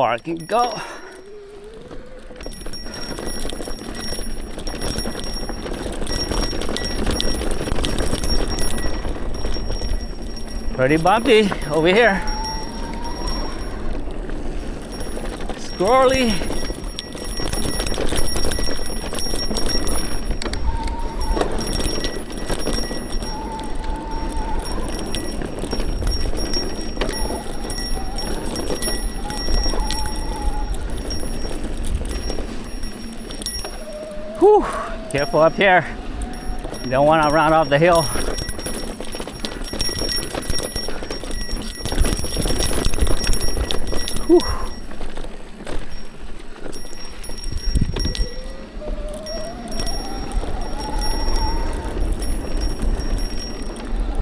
far I can go. Pretty bumpy over here. Squirrely. Careful up here. You don't want to run off the hill. Whew.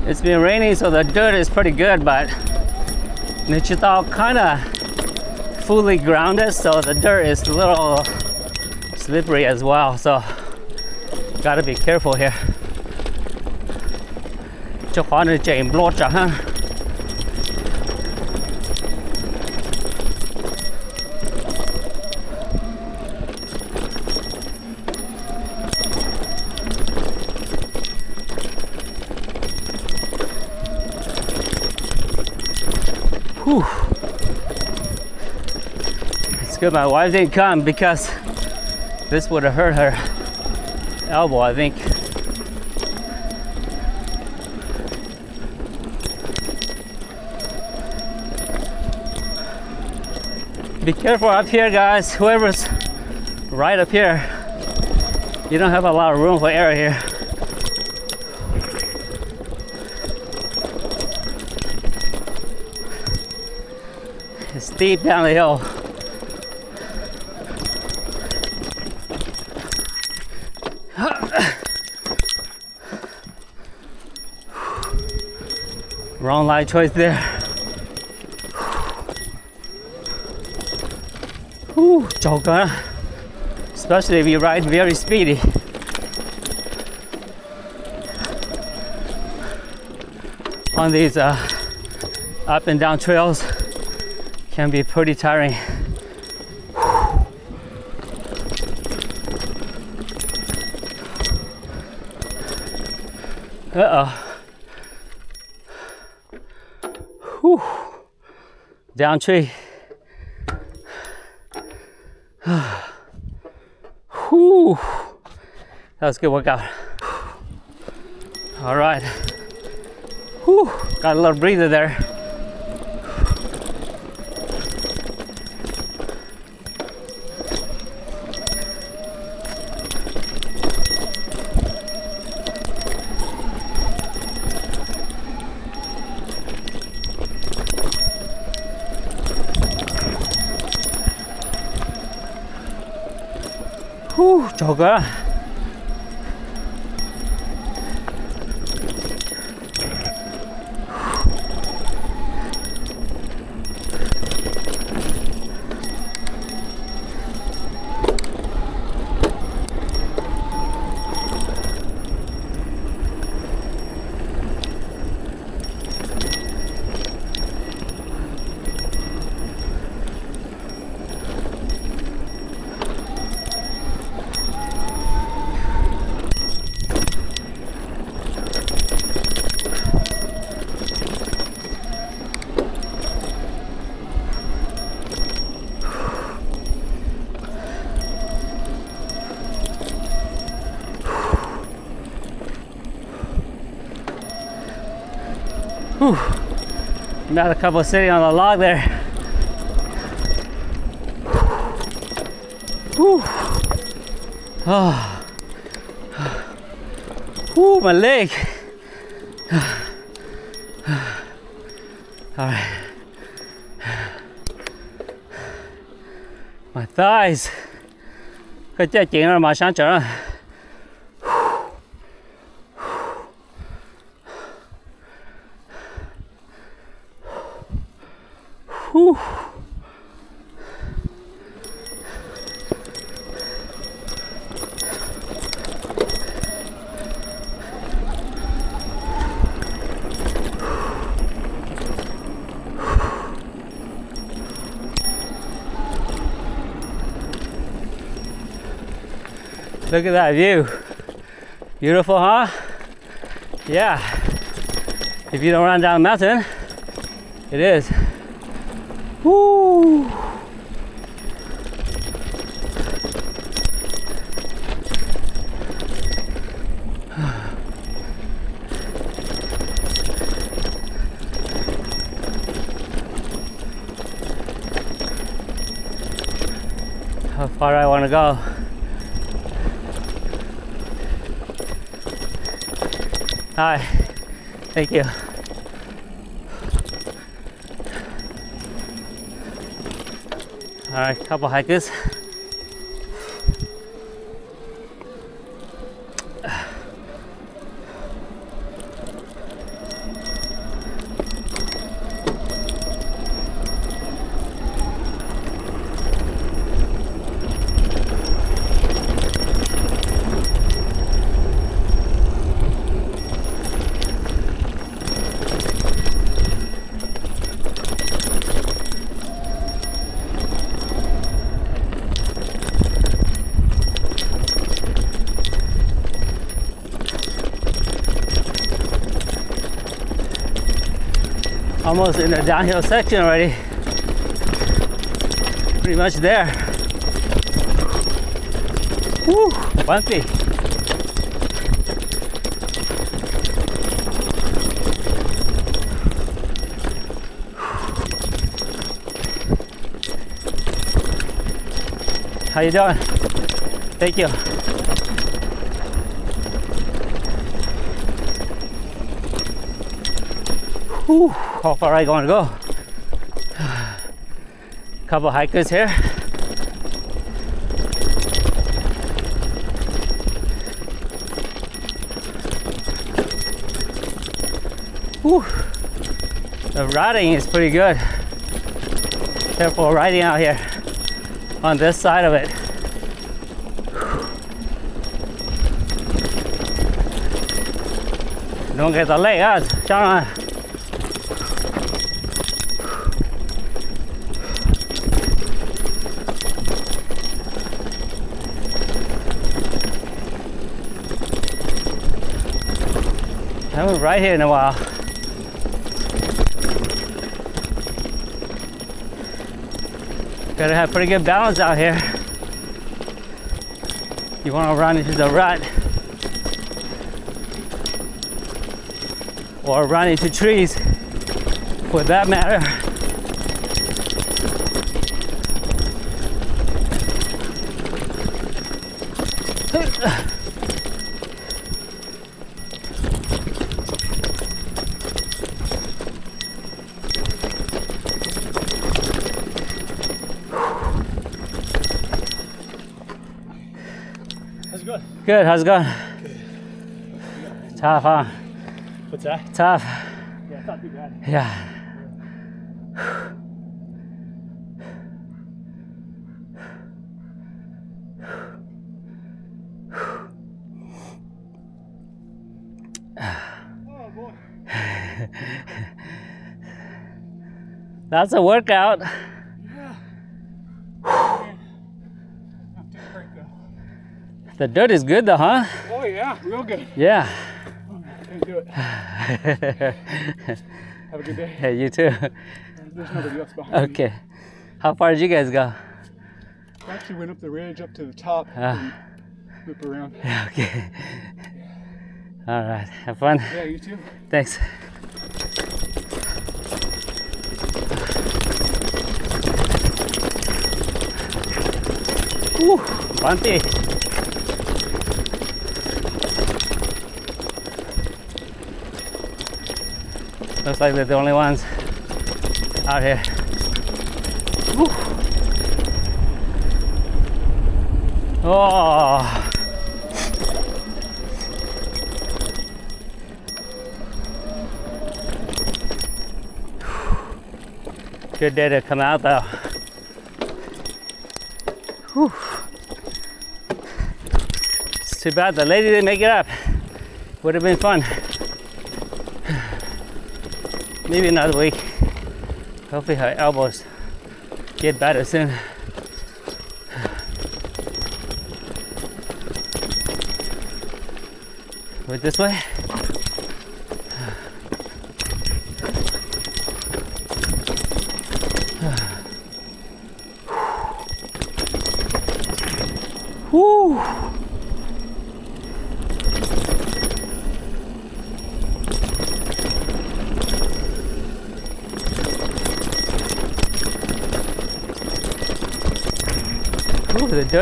It's been raining, so the dirt is pretty good, but Nichita kind of fully grounded, so the dirt is a little slippery as well. So Gotta be careful here. Chứ khó nữa chạy blood chả. Whew. It's good my wife didn't come because this would have hurt her elbow, I think. Be careful up here, guys. Whoever's right up here, you don't have a lot of room for air here. It's steep down the hill. Wrong light choice there. Whew, 走个 Especially if you ride very speedy. On these uh, up and down trails can be pretty tiring. Uh-oh. Whew. Down tree. Whew. That was a good workout. All right. Whew. Got a little breather there. Whew, Got a couple sitting on the log there. Whew. Oh. Whew, my leg. Ah. All right. My thighs. Cái chuyện là mà sáng trở. Look at that view. Beautiful, huh? Yeah. If you don't run down mountain, it is. Woo! How far I want to go. Hi, thank you. All right, couple hikers. Almost in the downhill section already. Pretty much there. Woo, bumpy. How you doing? Thank you. Whew, how far I to go? Couple hikers here. Whew. The riding is pretty good. Careful riding out here on this side of it. Don't get the leg out, Sean. haven't right here in a while. Gotta have pretty good balance out here. You wanna run into the rut or run into trees for that matter. How's it going? Good, how's it going? Tough, huh? What's that? Tough. Yeah, it's not too bad. Yeah. Oh boy. That's a workout. Yeah. Have to break though. The dirt is good though, huh? Oh yeah, real good. Yeah. Do it. Have a good day. hey, you too. There's nobody else behind me. Okay. How far did you guys go? I actually went up the ridge up to the top Ah. and loop around. Okay. All right. Have fun. Yeah, you too. Thanks. Woo, bumpy. Looks like they're the only ones out here. Oh. Good day to come out though. Whew. It's too bad the lady didn't make it up. Would have been fun maybe another week. Hopefully her elbows get better soon. With this way.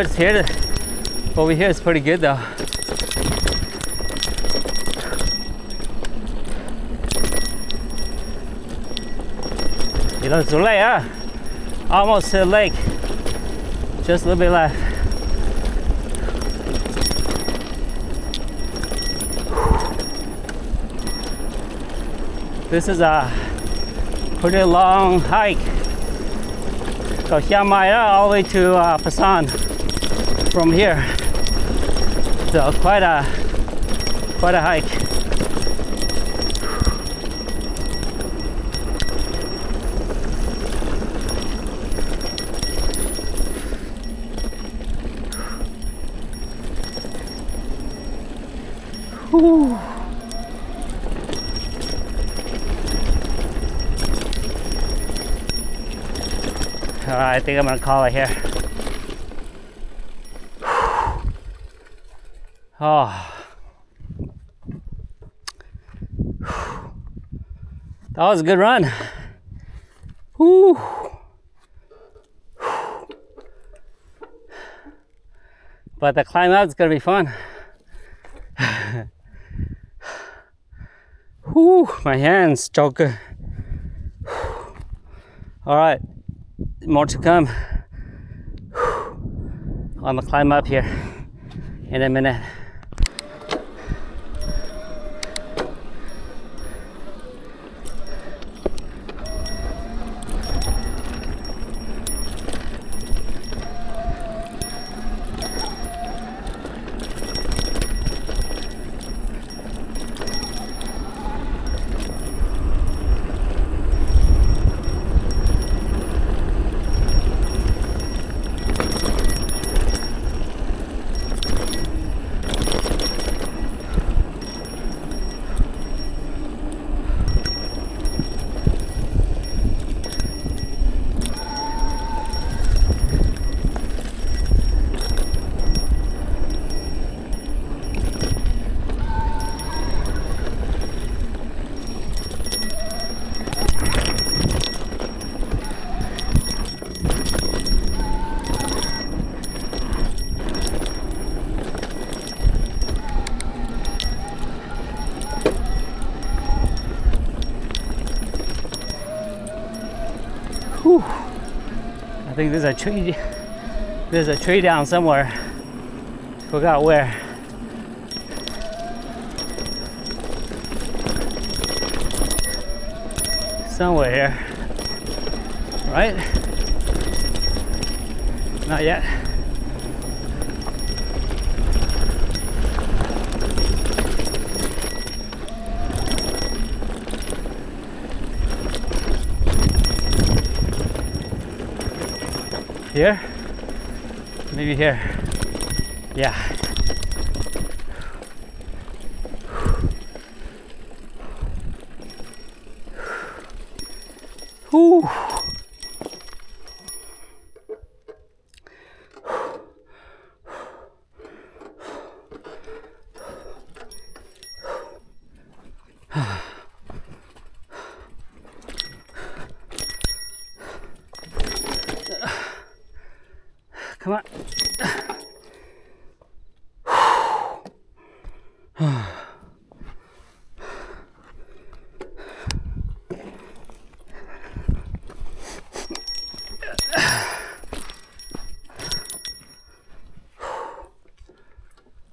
Dirt's here. Over here is pretty good though. You know, it's huh? Almost to the lake. Just a little bit left. This is a pretty long hike. Go Chiang Mai all the way to uh, Busan from here. So quite a quite a hike. Whew. All right, I think I'm gonna call it here. Oh. That was a good run. Whew. But the climb up is gonna be fun. Whew, my hands choker. All right, more to come. I'm gonna climb up here in a minute. Think there's a tree. There's a tree down somewhere. Forgot where. Somewhere here. Right? Not yet. Here? Maybe here. Yeah. Whew. Come on.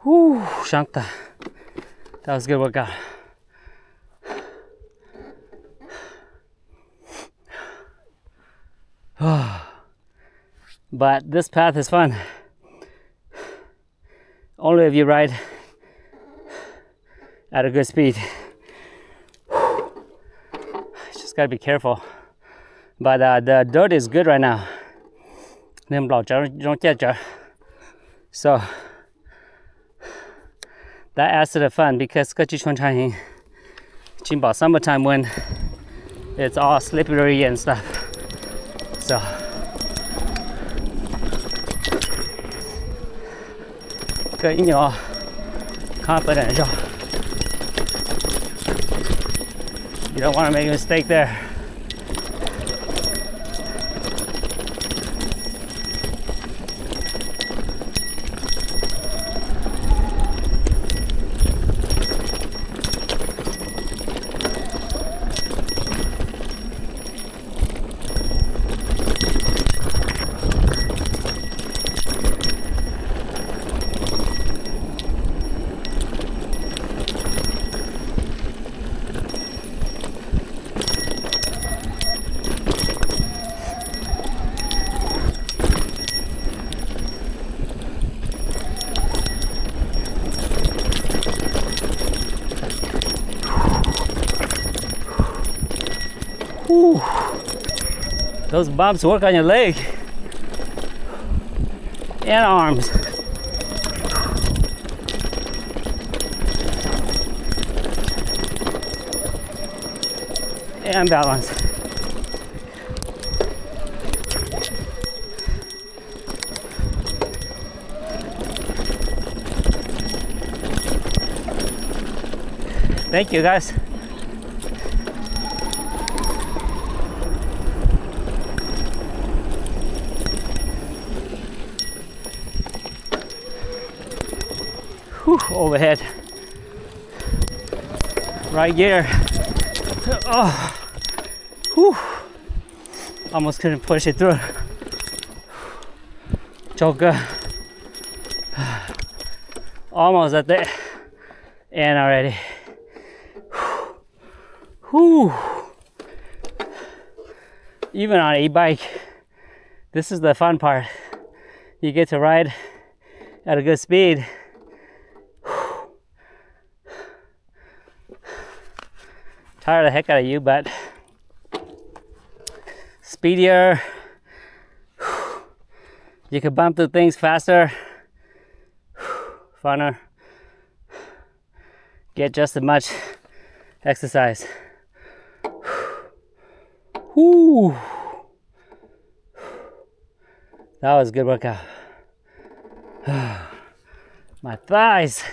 Whew, Shanta. That was a good workout. but this path is fun. Only if you ride at a good speed. Just gotta be careful. But uh, the dirt is good right now. So that adds to the fun because Qingba summertime when it's all slippery and stuff. So get in your confidence. You don't want to make a mistake there. Whew. Those bumps work on your leg and arms. And balance. Thank you guys. Overhead. Right here. Oh, whew. Almost couldn't push it through. Choker. Almost at the end already. Whew. Even on a bike, this is the fun part. You get to ride at a good speed. Tire the heck out of you, but speedier. You can bump through things faster, funner. Get just as much exercise. Whew. That was a good workout. My thighs,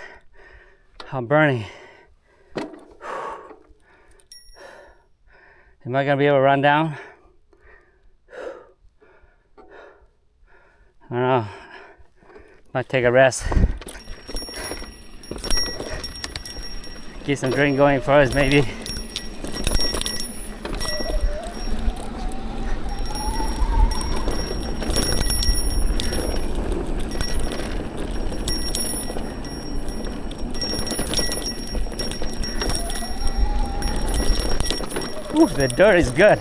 I'm burning. Am I gonna be able to run down? I don't know. Might take a rest. Get some drink going first, maybe. The dirt is good.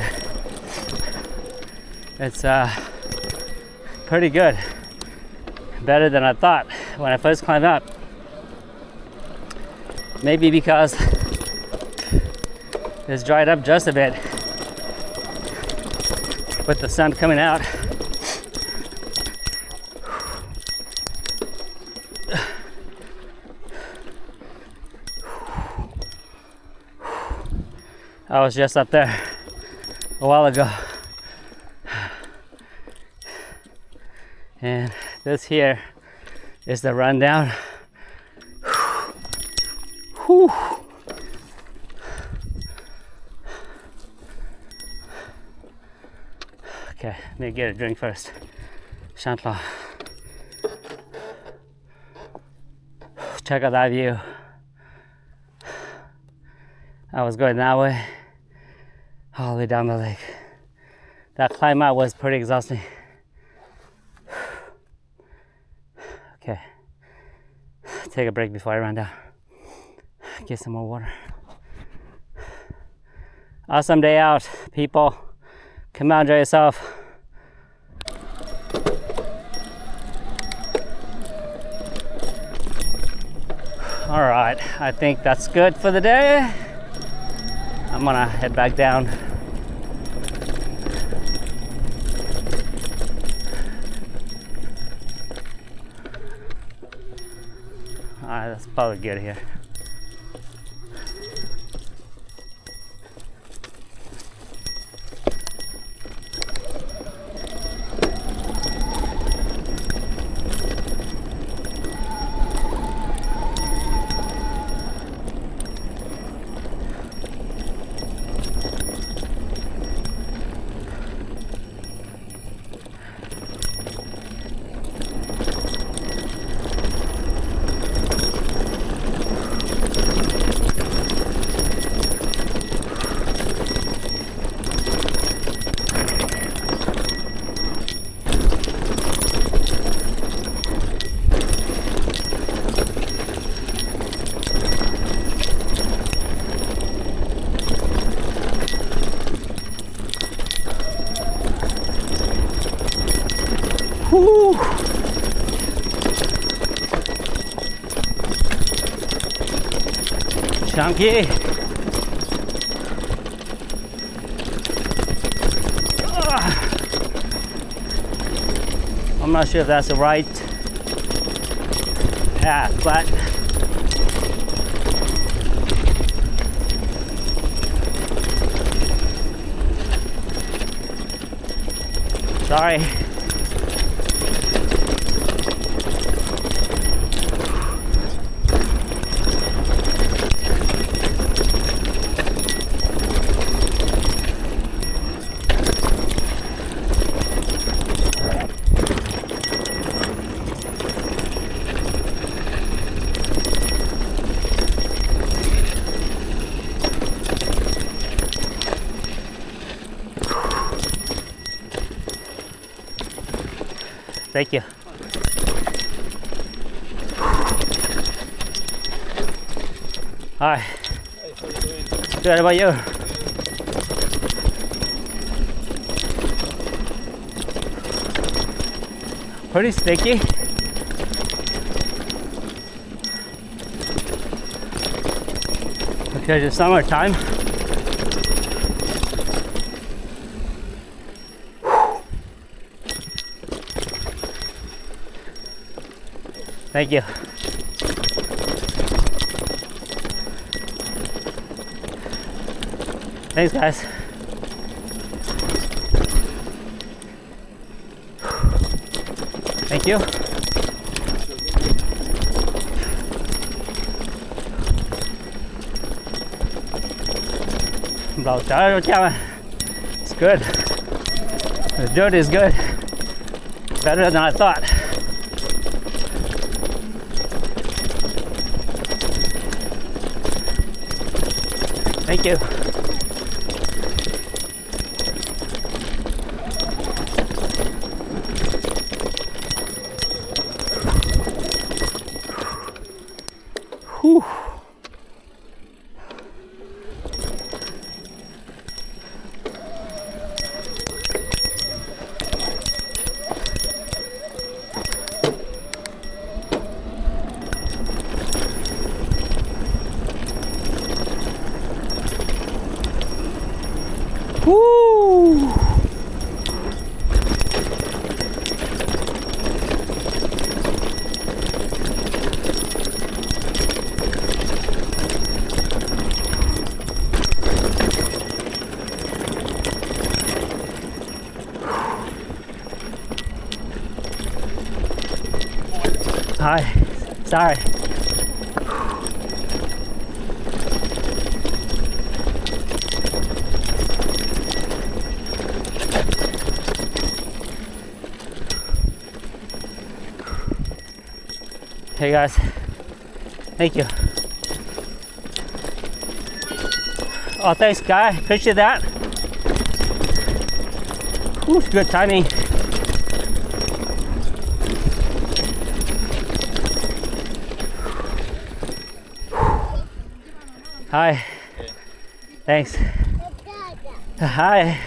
It's uh, pretty good. Better than I thought when I first climbed up. Maybe because it's dried up just a bit with the sun coming out. I was just up there a while ago. And this here is the rundown. Whew. Okay, let me get a drink first. Chantla. Check out that view. I was going that way all the way down the lake. That climb out was pretty exhausting. Okay, take a break before I run down. Get some more water. Awesome day out, people. Come out, enjoy yourself. All right, I think that's good for the day. I'm gonna head back down. Probably good here. Chunky. Ah. I'm not sure if that's the right path, but sorry. Thank you. Hi. Good, how about you? Pretty sticky. Because it's summertime. Thank you. Thanks, guys. Thank you. Trả cho It's good. The dirt is good. Better than I thought. Thank you. Whew. Hi. Sorry. Hey guys. Thank you. Oh, thanks, guy. Appreciate that. Whew, good timing. Hi. Thanks. Hi.